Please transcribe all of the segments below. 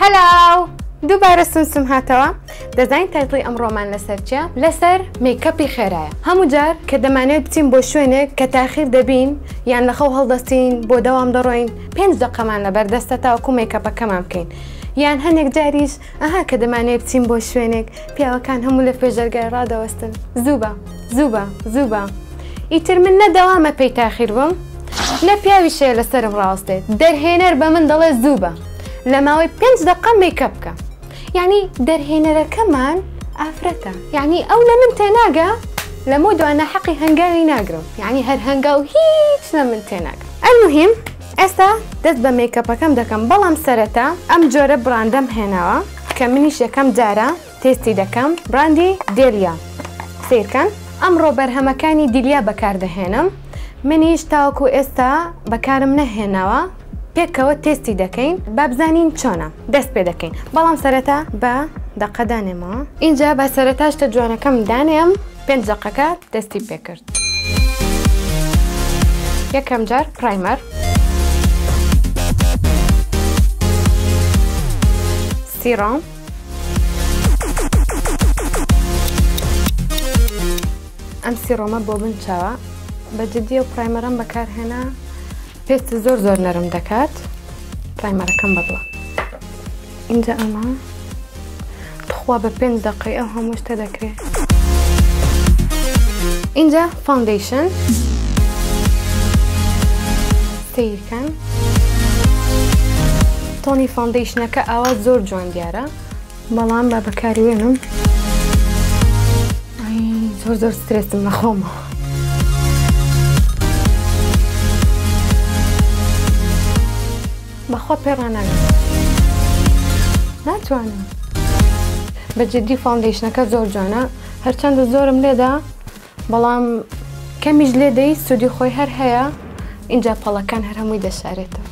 هەلاو دووبارە سمسم هاتەوە دەزانین تایتڵی ئەمڕۆمان لەسەر چیە لەسەر میکەپی خێرایە هەموو جار کە دەمانێت بچین بۆ شوێنێک کە تاخیر دەبین یان لە خەو هەڵدەستین بۆ دەوام دەڕۆین پێنج دقەمان لەبەردەستە تاوەکو میکەپەکەمان بکەین یان هەندێک جاریش ئەها کە دەمانەوێت بچین بۆ شوێنێک، پیاوەکان هەموو لە پێشدەرگای ڕادەوەستن، زوو بە، زوو بە، زوو بە. ئیتر من نە دەوامە پێی تاخیر بم، نە پیاویش هەیە لەسەرم ڕاوەستێت. دەرهێنەر بە من دەڵێت زوو بە، لە ماوەی پێنج دەقە مەیکەپ بکە. یەعنی دەرهێنەرەکەمان ئافرەتە، یەعنی ئەو لە من تێناگا، لەمەو دوا ناحەقی هەنگاوی ناگرم، یەعنی هەر هەنگاو هیچ لە من تێناگا. ئەلموهیم ئێستا دەست بە مێکەپەکەم دەکەم بەڵام سەرەتا ئەم جۆرە بڕاندەم هێناوە کە منیش یەکەم جارە تێستی دەکەم بڕاندی دێلیا سەیرکەن ئەمڕۆ بەرهەمەکانی دیلیا بەکار دەهێنم منیش تاوەکو ئێستا بەکارم نەهێناوە پێکەوە تێستی دەکەین بابزانین چۆنە دەست پێ دەکەین بەڵام سەرەتا بە دەقە دانێمەوە ئینجا بە سەرەتاشتە جوانەکەم دانێم پێنج دەقەکە دەستی پێکرد. یەکەم جار پرایمەر سیڕۆم ئەم سیڕۆمە بۆ بن چاوە بە جددیە و پرایمەرم بەکارهێنا پێست زۆر زۆر نەرم دەکات پرایمەرەکەم بەدڵە ئینجا ئەمە تخوا بە پێنج دەقەی ئەو هەموو شتە دەکرێت ئینجا فاندیشن تیرکەن تۆنی فاندیشنەکە ئاوا زۆر جوان دیارە بەڵام بە بەکاری وێنم زۆر زۆر سترێسم لە خۆمەوە بەخوا پێ ڕاناگەم ناتوانم. بە جدی فاوندەیشنەکە زۆر جوانە هەرچەندە زۆرم لێدا بەڵام کەمیش لێ دەی سودی خۆی هەر هەیە ئینجا پەڵەکان هەر هەمووی دەشارێتەوە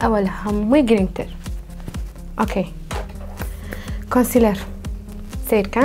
ئەوە لە هەمووی گرنگتر ئۆکەی کۆنسیلەر سیرکە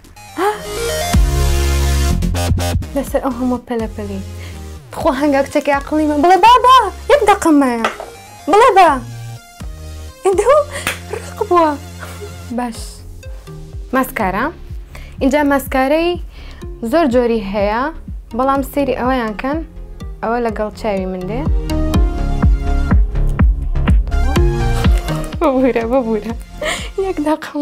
لەسەر ئەو هەموو پەلە پەلی خۆ هەنگا کچەکە عقلی من بڵێ بابا یەک دەقممایە بڵێ بە ئەو ڕق بووە باش ماسکارە اینجا ماسکارەی زۆر جۆری هەیە بەڵام سری ئەوەیان کەن ئەوە لەگەڵ چاوی من دێ ببورە ببورە یەک دەقم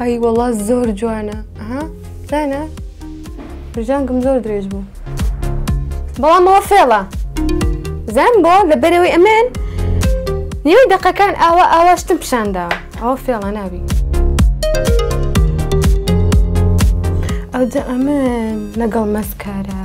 ئەی وەڵا زۆر جوانە ها دانا برژانگم زۆر درێژ بوو بەڵامەوە فێڵە زان بۆ لە بەرەوەی ئەمێن نیوەی دەقەکان ئاوا ئاواشتم پیشاندا ئەوە فێڵە نابی ئەوجا ئەمە لەگەڵ مەسکارە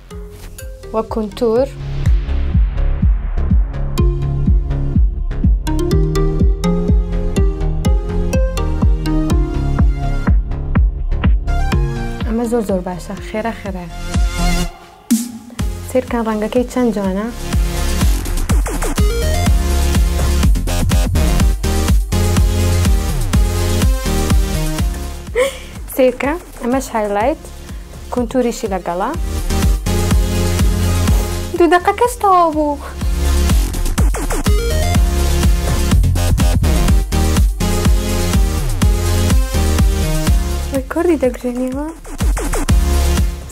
و کونتور. ئەمە زۆر زۆر باشە خێرا خێرا سیرکان ڕەنگەکەی چەند جوانە. سیرکە ئەمەش هایلایت کونتوریشی لەگەڵە. دوو دەقەکەش تەواو بوو. ڕیکۆردی دەگرێنیەوە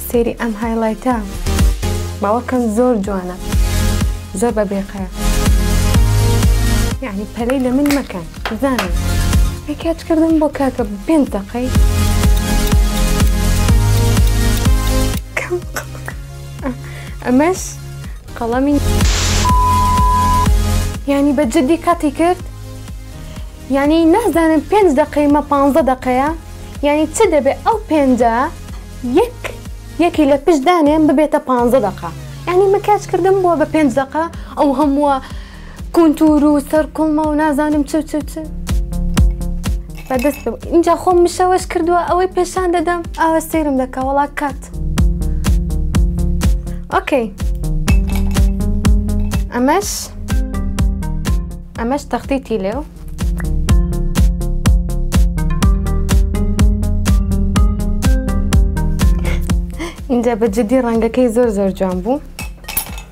سێری ئەم هایلایتە باوەڕکەم زۆر جوانە زۆر بە بێقەیە یعنی پەلەی لە من مەکەن. بزانن پکچ کردم بۆ کاکە پێنج دەقەی ئەمەش قەڵەمی ینی بە جددی قەتی کرد ینی نازانم پێنج دقەی مە پ دقەیە ینی چ دەبێت ئەو پێنجە یەک یەکی لە پشدانێن ببێتە پ دقە ینی مکاتکردم بووە بە پێنج دقە ئەو هەمووە کونتور و سەر کوڵمە و نازانم چ چ چ بەدەستم اینجا خۆم مشەوەش کردووە ئەوەی پێشان دەدەم ئاوە سەیرم دەکە وڵا کات ئۆکەی ئەمەش ئەمەش تەختی تیلێو اینجا بە جدی ڕەنگەکەی زۆر زۆر جوان بوو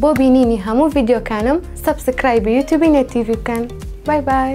بۆ بینینی هەموو ڤیدیۆکانم سەبسکرایبی یوتیوبی نێت تیڤی بکەن بای بای.